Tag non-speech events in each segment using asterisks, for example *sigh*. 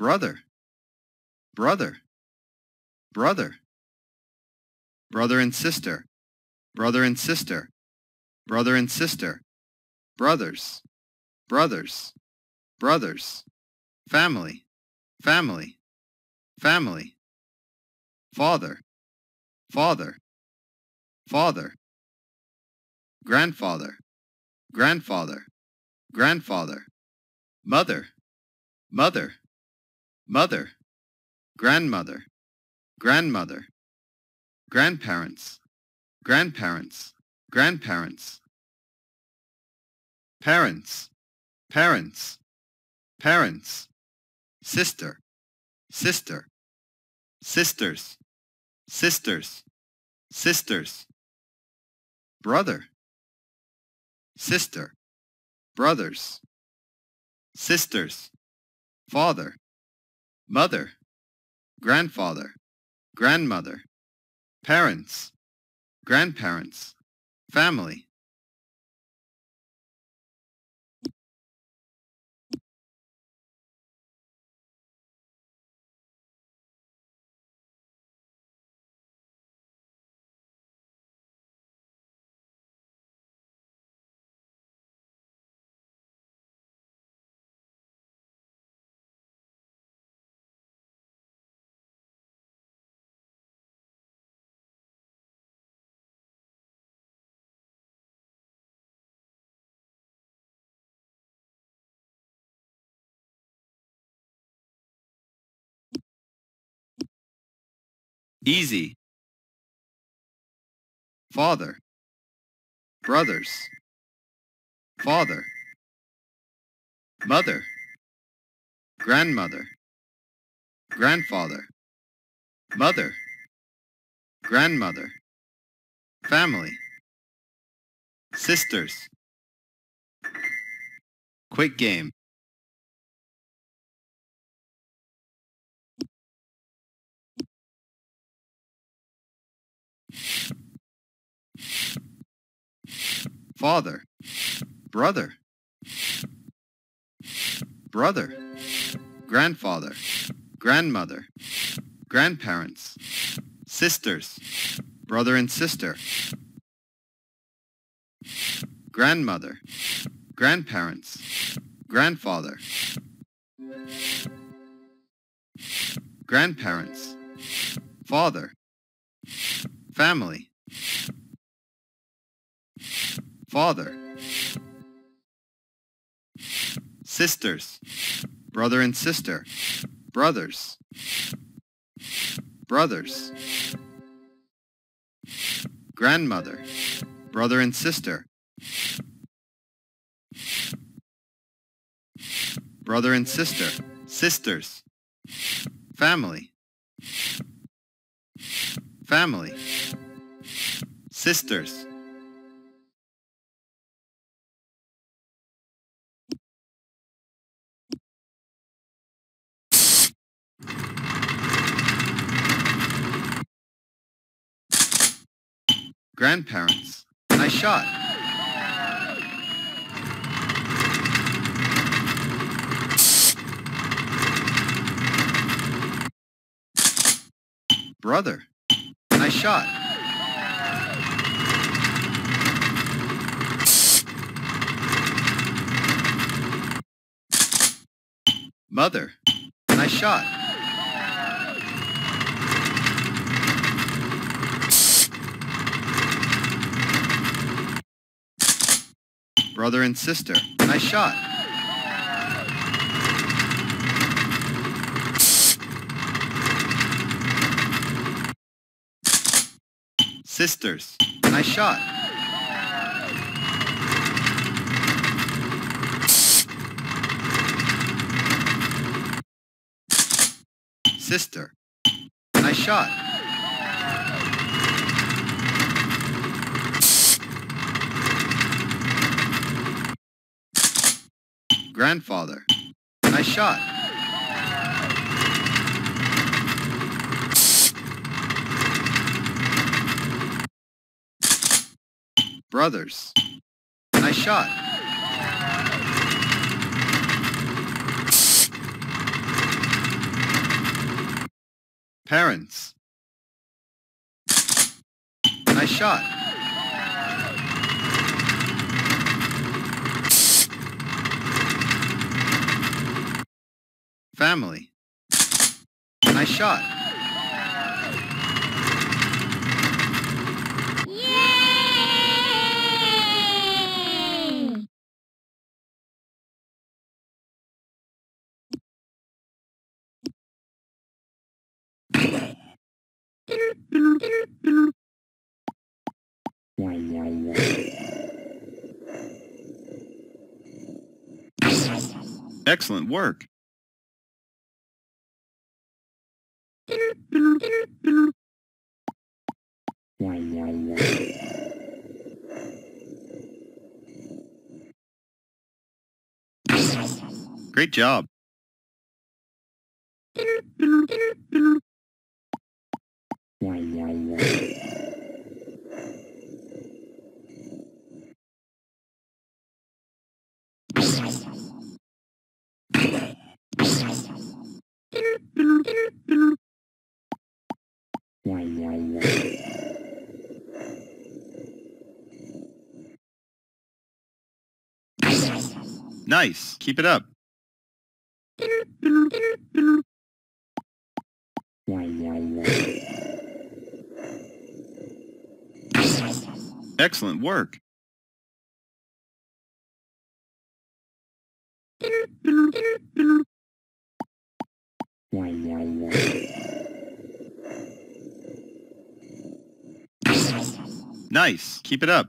brother, brother, brother, brother and sister, brother and sister, brother and sister, brothers, brothers, brothers, family, family, family, father, father, father, grandfather, grandfather, grandfather, mother, mother, mother, grandmother, grandmother, grandparents, grandparents, grandparents, parents, parents, parents, sister, sister, sisters, sisters, sisters, brother, sister, brothers, sisters, father, mother, grandfather, grandmother, parents, grandparents, family. Easy. Father. Brothers. Father. Mother. Grandmother. Grandfather. Mother. Grandmother. Family. Sisters. Quick game. Father, brother, brother, grandfather, grandmother, grandparents, sisters, brother and sister, grandmother, grandparents, grandfather, grandparents, father, family, father, sisters, brother and sister, brothers, brothers, grandmother, brother and sister, brother and sister, sisters, family, family, sisters, grandparents. Nice shot. Brother. Nice shot. Mother. Nice shot. brother and sister. Nice shot. Sisters. Nice shot. Sister. Nice shot. grandfather. Nice shot. Brothers. Nice shot. Parents. Nice shot. Family. Nice shot. Excellent work. Great job. Nice. Keep it up. *laughs* *laughs* Excellent work. Nice. Keep it up.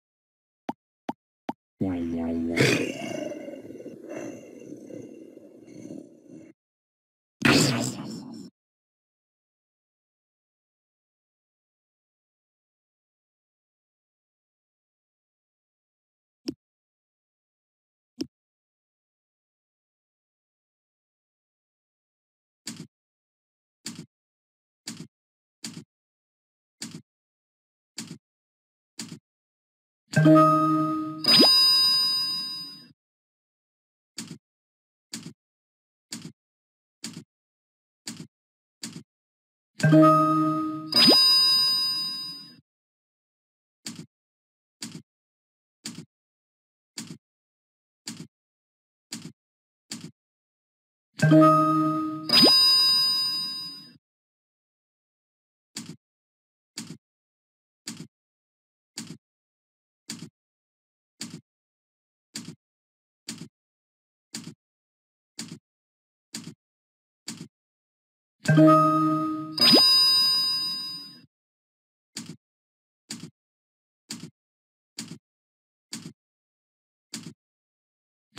いやいやいや。you you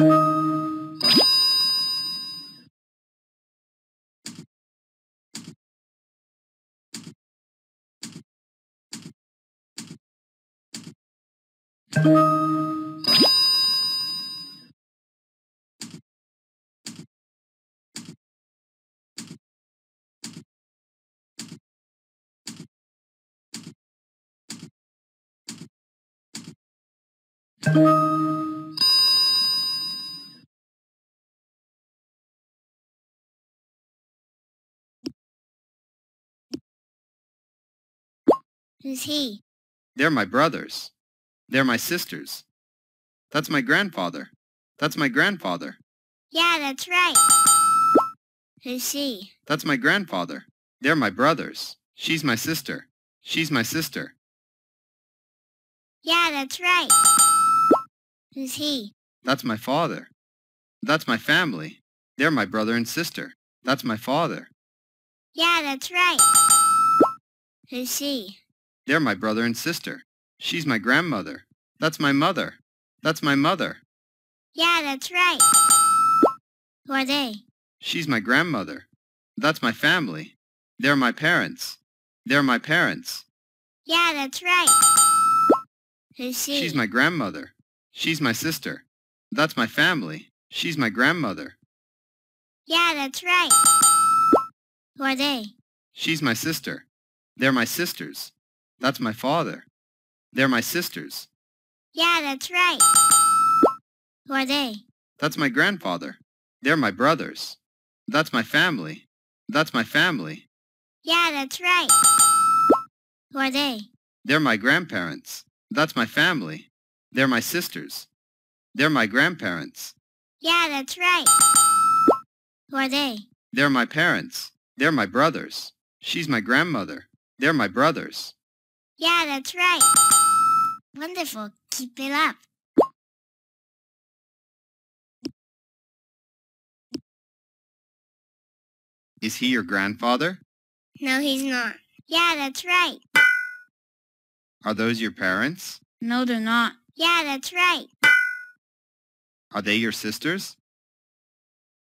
you Who's he? They're my brothers. They're my sisters. That's my grandfather. That's my grandfather. Yeah, that's right. Who's she? That's my grandfather. They're my brothers. She's my sister. She's my sister. Yeah, that's right. Who's he? That's my father. That's my family. They're my brother and sister. That's my father. Yeah, that's right. Who's she? They're my brother and sister. She's my grandmother. That's my mother. That's my mother. Yeah, that's right. Who are they? She's my grandmother. That's my family. They're my parents. They're my parents. Yeah, that's right. Who's she? She's my grandmother. She's my sister. That's my family. She's my grandmother. Yeah, that's right. Who are they? She's my sister. They're my sisters. That's my father. They're my sisters. Yeah, that's right. Who are they? That's my grandfather. They're my brothers. That's my family. That's my family. Yeah, that's right. Who are they? They're my grandparents. That's my family. They're my sisters. They're my grandparents. Yeah, that's right. Who are they? They're my parents. They're my brothers. She's my grandmother. They're my brothers. Yeah, that's right. Wonderful. Keep it up. Is he your grandfather? No, he's not. Yeah, that's right. Are those your parents? No, they're not. Yeah, that's right. Are they your sisters?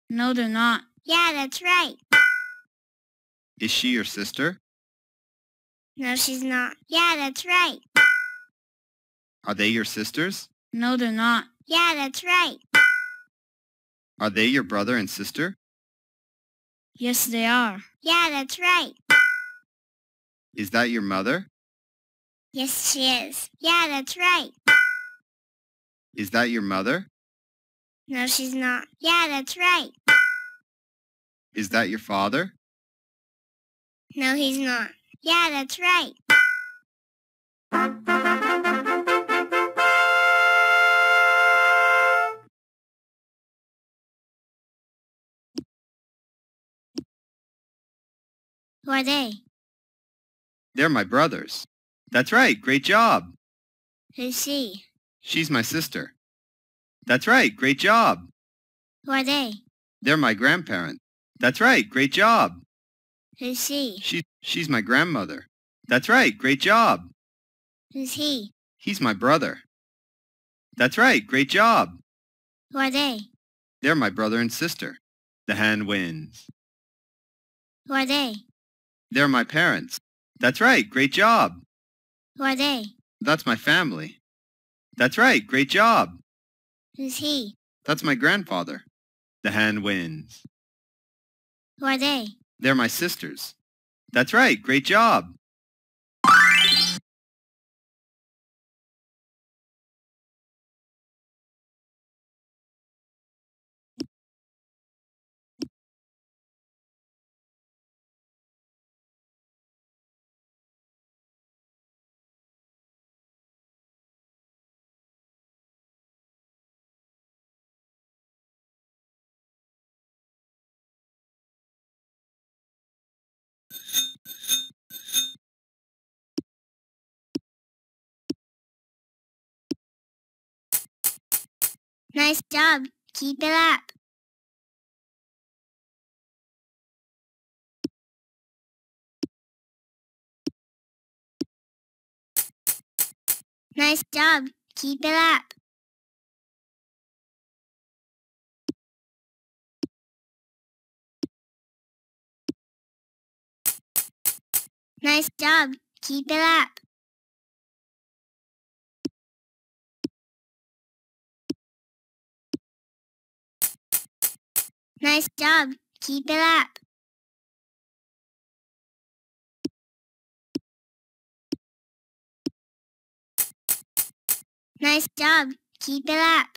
No, they're not. Yeah, that's right. Is she your sister? No, she's not. Yeah, that's right. Are they your sisters? No, they're not. Yeah, that's right. Are they your brother and sister? Yes, they are. Yeah, that's right. Is that your mother? Yes, she is. Yeah, that's right. Is that your mother? No, she's not. Yeah, that's right. Is that your father? No, he's not. Yeah, that's right. Who are they? They're my brothers. That's right. Great job. Who's she? She's my sister. That's right. Great job. Who are they? They're my grandparents. That's right. Great job. Who's she? She, she's my grandmother. That's right. Great job. Who's he? He's my brother. That's right. Great job. Who are they? They're my brother and sister. The hand wins. Who are they? They're my parents. That's right. Great job. Who are they? That's my family. That's right. Great job. Who's he? That's my grandfather. The hand wins. Who are they? They're my sisters. That's right. Great job. Nice job. Keep it up. Nice job. Keep it up. Nice job. Keep it up. Nice job. Keep it up. Nice job. Keep it up.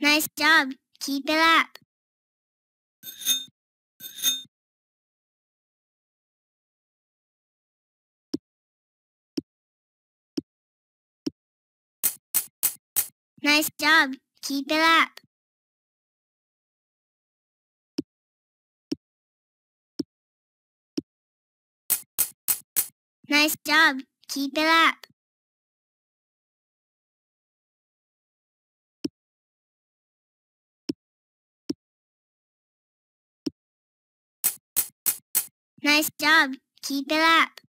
Nice job. Keep it up. Nice job. Keep it up. Nice job. Keep it up. Nice job. Keep it up.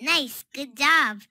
Nice. Good job.